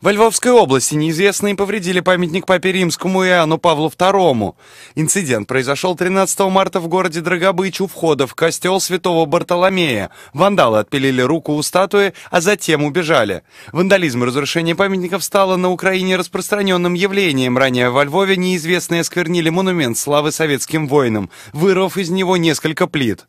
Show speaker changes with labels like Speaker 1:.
Speaker 1: Во Львовской области неизвестные повредили памятник папе римскому Иоанну Павлу II. Инцидент произошел 13 марта в городе Драгобыч у входа в костел святого Бартоломея. Вандалы отпилили руку у статуи, а затем убежали. Вандализм и разрушение памятников стало на Украине распространенным явлением. Ранее во Львове неизвестные осквернили монумент славы советским воинам, вырвав из него несколько плит.